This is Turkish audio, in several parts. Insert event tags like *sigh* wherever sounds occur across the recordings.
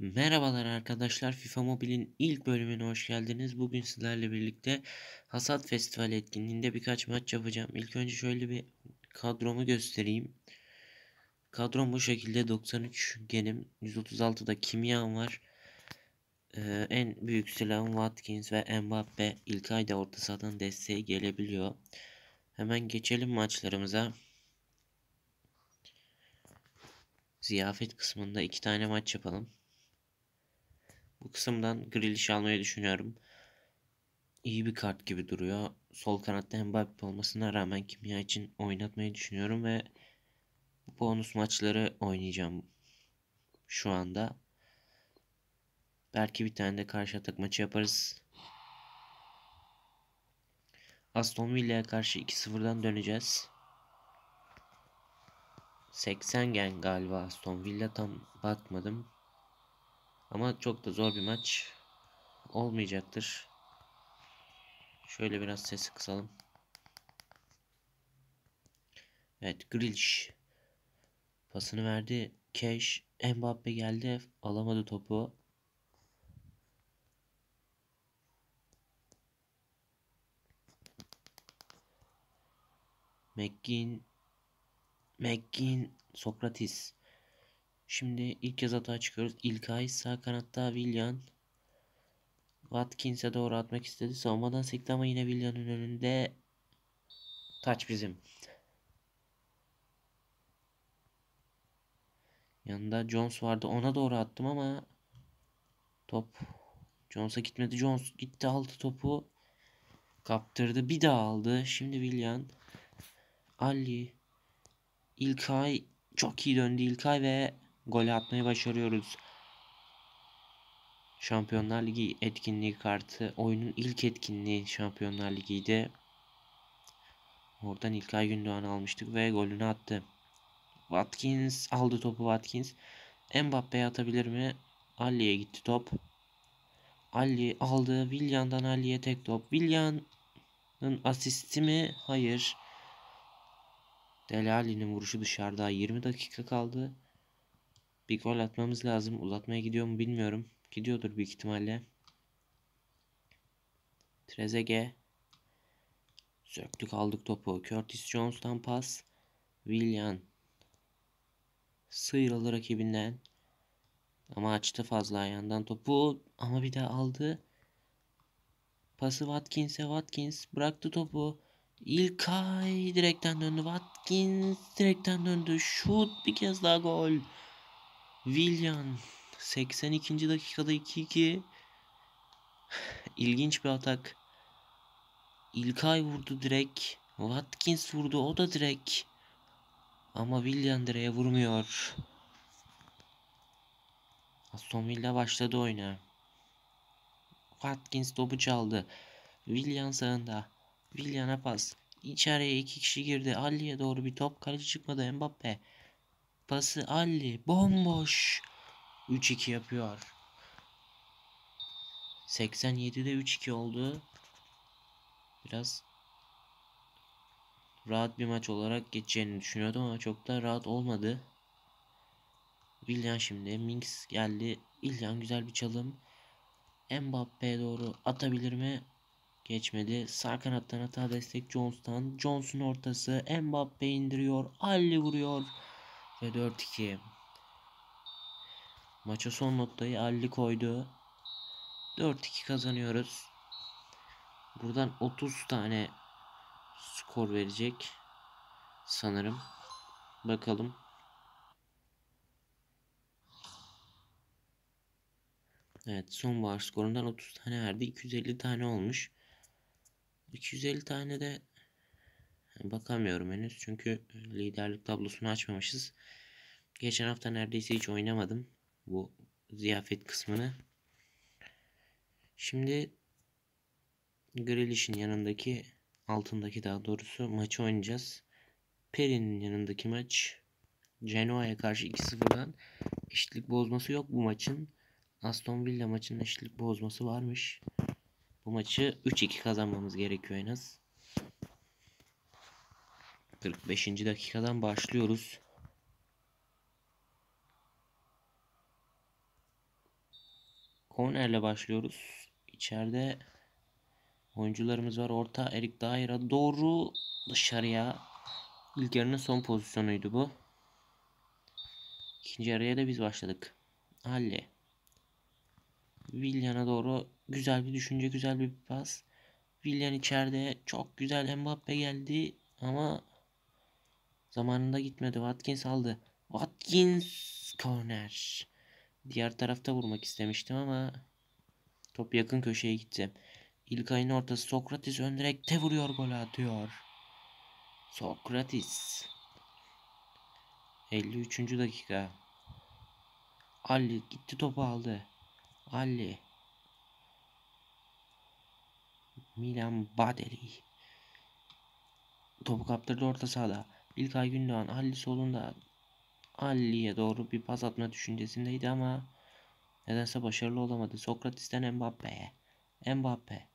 Merhabalar arkadaşlar FIFA Mobile'in ilk bölümüne hoş geldiniz. Bugün sizlerle birlikte Hasat Festivali etkinliğinde birkaç maç yapacağım. İlk önce şöyle bir kadromu göstereyim. Kadrom bu şekilde 93 genim, 136'da kimyam var. Ee, en büyük silahım Watkins ve Mbappe. İlk ayda orta sahadan desteğe gelebiliyor. Hemen geçelim maçlarımıza. Ziyafet kısmında iki tane maç yapalım. Bu kısımdan Grealish almayı düşünüyorum. İyi bir kart gibi duruyor. Sol kanatta Mbappe olmasına rağmen kimya için oynatmayı düşünüyorum ve bonus maçları oynayacağım şu anda. Belki bir tane de karşı atak maçı yaparız. Aston Villa'ya karşı 2-0'dan döneceğiz. 80 gen galiba Aston Villa tam bakmadım. Ama çok da zor bir maç olmayacaktır. Şöyle biraz sesi kısalım. Evet Grealish pasını verdi. Cash Mbappe geldi. Alamadı topu. McGinn McGinn Sokratis Şimdi ilk kez hata çıkıyoruz. İlkay sağ kanatta Willian. Watkins'e doğru atmak istedi. Savunmadan sekti ama yine Willian'ın önünde. Taç bizim. Yanında Jones vardı. Ona doğru attım ama top Jones'a gitmedi. Jones gitti aldı topu. Kaptırdı. Bir daha aldı. Şimdi Willian. Ali. İlkay çok iyi döndü İlkay ve golü atmayı başarıyoruz. Şampiyonlar Ligi etkinliği kartı. Oyunun ilk etkinliği Şampiyonlar Ligi'ydi. Oradan İlkay Gündoğan almıştık ve golünü attı. Watkins aldı topu Watkins. Mbappe'ye atabilir mi? Ali'ye gitti top. Ali aldı. Willian'dan Ali'ye tek top. Willian'ın asisti mi? Hayır. Delali'nin vuruşu dışarıda. 20 dakika kaldı. Bir gol atmamız lazım. Uzatmaya gidiyor mu bilmiyorum. Gidiyordur büyük ihtimalle. Trezeguet. Söktük aldık topu. Curtis Jones'tan pas. Willian. Sıyrıldı rakibinden. Ama açtı fazla ayağından topu. Ama bir daha aldı. Pası Watkins'e Watkins bıraktı topu. İlkay direkten döndü. Watkins direkten döndü. Şut bir kez daha gol. Willian 82. dakikada 2-2. *sighs* İlginç bir atak. İlkay vurdu direkt. Watkins vurdu o da direkt. Ama Willian direğe vurmuyor. Aston Villa başladı oyuna. Watkins topu çaldı. Willian sağında. Willian'a pas. İçeriye iki kişi girdi. Ali'ye doğru bir top. Kaleci çıkmadı Mbappe. Pası Ali. Bomboş. 3-2 yapıyor. 87'de 3-2 oldu. Biraz rahat bir maç olarak geçeceğini düşünüyordum ama çok da rahat olmadı. Willian şimdi. Minks geldi. Willian güzel bir çalım. Mbappe'ye doğru atabilir mi? Geçmedi. Sağ kanattan hata destek Jones'tan. Jones'un ortası. Mbappe indiriyor. Ali vuruyor. Ve 4-2. Maça son noktayı Ali koydu. 4-2 kazanıyoruz. Buradan 30 tane skor verecek. Sanırım. Bakalım. Evet son bar skorundan 30 tane verdi. 250 tane olmuş. 250 tane de bakamıyorum henüz. Çünkü liderlik tablosunu açmamışız. Geçen hafta neredeyse hiç oynamadım. Bu ziyafet kısmını. Şimdi Grealish'in yanındaki altındaki daha doğrusu maçı oynayacağız. Peri'nin yanındaki maç Genoa'ya karşı 2-0'dan eşitlik bozması yok bu maçın. Aston Villa maçının eşitlik bozması varmış. Bu maçı 3-2 kazanmamız gerekiyor en az. 45. dakikadan başlıyoruz. Kornerle başlıyoruz. İçeride oyuncularımız var. Orta Erik Dair'a doğru dışarıya. İlk yarının son pozisyonuydu bu. İkinci yarıya da biz başladık. Halle. Willian'a doğru güzel bir düşünce, güzel bir pas. Willian içeride çok güzel Mbappe geldi ama zamanında gitmedi. Watkins aldı. Watkins corner. Diğer tarafta vurmak istemiştim ama top yakın köşeye gitti. İlk ayın ortası Sokrates ön direkte vuruyor gol atıyor. Sokrates. 53. dakika. Ali gitti topu aldı. Ali. Milan Badeli. Topu kaptırdı orta sahada. İlkay Gündoğan Ali solunda. Ali'ye doğru bir pas atma düşüncesindeydi ama nedense başarılı olamadı. Sokrates'ten Mbappe'ye. Mbappe.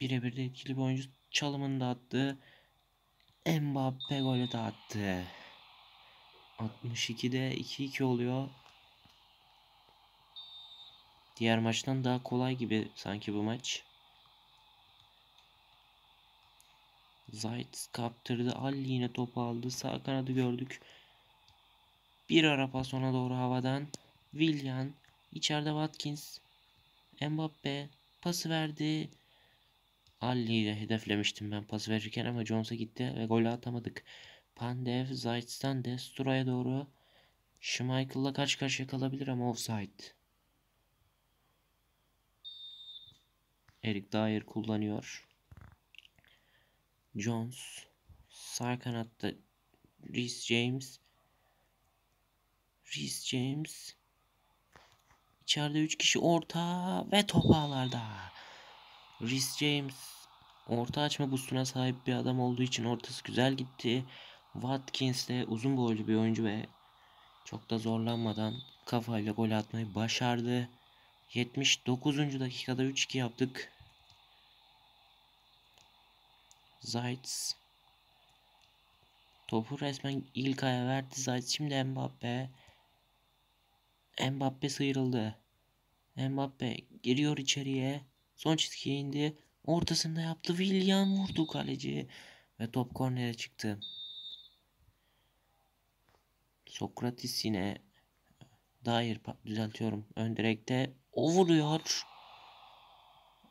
Birebir de etkili bir oyuncu çalımını da attı. Mbappe golü de attı. 62'de 2-2 oluyor. Diğer maçtan daha kolay gibi sanki bu maç. Zayt kaptırdı. Ali yine topu aldı. Sağ kanadı gördük. Bir ara pas ona doğru havadan. Willian. içeride Watkins. Mbappe. Pası verdi. Ali'yi de hedeflemiştim ben pas verirken ama Jones'a gitti ve golü atamadık. Pandev Zayt'tan Destro'ya doğru. Schmeichel'la kaç karşıya kalabilir ama offside. Eric Dyer kullanıyor. Jones. Sağ kanatta Reece James. Reece James. İçeride 3 kişi orta ve top ağlarda. Reece James orta açma boostuna sahip bir adam olduğu için ortası güzel gitti. Watkins de uzun boylu bir oyuncu ve çok da zorlanmadan kafayla gol atmayı başardı. 79. dakikada 3-2 yaptık. Zayt topu resmen ilk aya verdi. Zayt şimdi Mbappe. Mbappe sıyrıldı. Mbappe giriyor içeriye. Son çizgiye indi. Ortasında yaptı. William vurdu kaleci ve top kornere çıktı. Sokratis yine Dair düzeltiyorum. Ön direkte o vuruyor.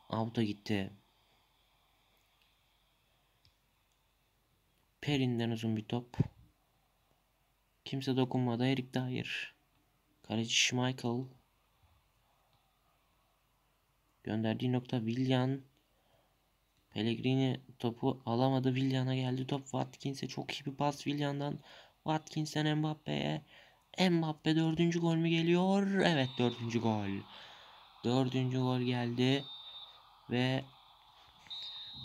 Out'a gitti Perin'den uzun bir top. Kimse dokunmadı. Erik Dyer. Kaleci Schmeichel. Gönderdiği nokta Willian. Pellegrini topu alamadı. Willian'a geldi top. Watkins'e çok iyi bir pas Willian'dan. Watkins'ten Mbappe'ye. Mbappe dördüncü gol mü geliyor? Evet dördüncü gol. Dördüncü gol geldi. Ve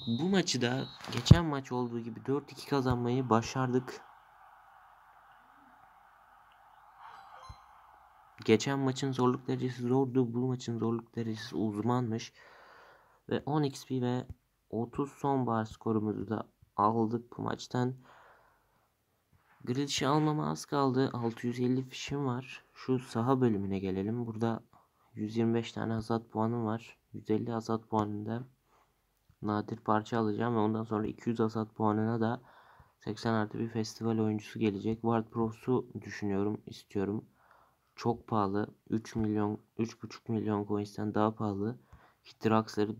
bu maçı da geçen maç olduğu gibi 4-2 kazanmayı başardık. Geçen maçın zorluk derecesi zordu. Bu maçın zorluk derecesi uzmanmış. Ve 10 XP ve 30 son bar skorumuzu da aldık bu maçtan. Grealish'i almama az kaldı. 650 fişim var. Şu saha bölümüne gelelim. Burada 125 tane hasat puanım var. 150 hasat puanında nadir parça alacağım ve ondan sonra 200 hasat puanına da 80 artı bir festival oyuncusu gelecek. Ward Pro'su düşünüyorum, istiyorum. Çok pahalı. 3 milyon, 3,5 milyon coins'ten daha pahalı. Hitrax'ları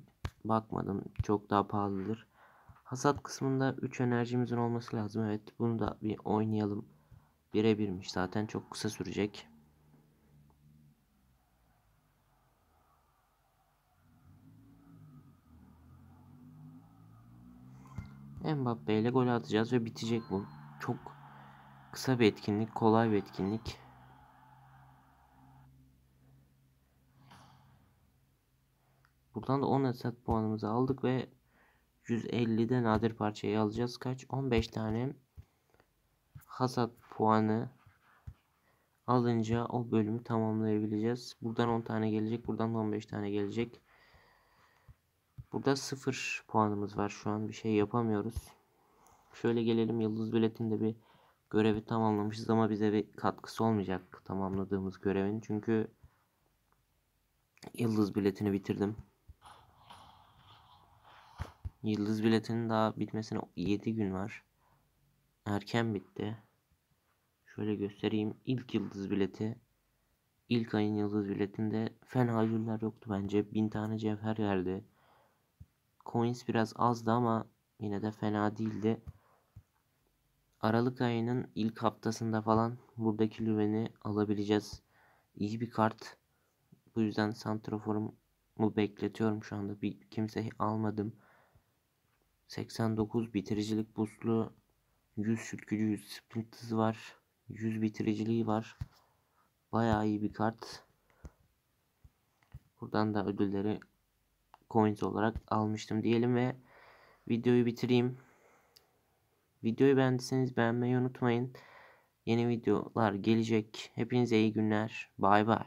bakmadım. Çok daha pahalıdır. Hasat kısmında 3 enerjimizin olması lazım. Evet bunu da bir oynayalım. Birebirmiş zaten çok kısa sürecek. Mbappe ile gol atacağız ve bitecek bu. Çok kısa bir etkinlik, kolay bir etkinlik. Buradan da 10 hasat puanımızı aldık ve 150'de nadir parçayı alacağız. Kaç? 15 tane hasat puanı alınca o bölümü tamamlayabileceğiz. Buradan 10 tane gelecek. Buradan da 15 tane gelecek. Burada 0 puanımız var şu an. Bir şey yapamıyoruz. Şöyle gelelim yıldız biletinde bir görevi tamamlamışız ama bize bir katkısı olmayacak tamamladığımız görevin. Çünkü Yıldız biletini bitirdim. Yıldız biletinin daha bitmesine 7 gün var. Erken bitti. Şöyle göstereyim. İlk yıldız bileti. İlk ayın yıldız biletinde fena ödüller yoktu bence. Bin tane cevher geldi. Coins biraz azdı ama yine de fena değildi. Aralık ayının ilk haftasında falan buradaki lüveni alabileceğiz. İyi bir kart. Bu yüzden santraforumu bekletiyorum şu anda. Bir kimseyi almadım. 89 bitiricilik buslu 100 şut gücü 100 sprint hızı var. 100 bitiriciliği var. Bayağı iyi bir kart. Buradan da ödülleri coins olarak almıştım diyelim ve videoyu bitireyim. Videoyu beğendiyseniz beğenmeyi unutmayın. Yeni videolar gelecek. Hepinize iyi günler. Bay bay.